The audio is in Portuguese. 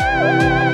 Música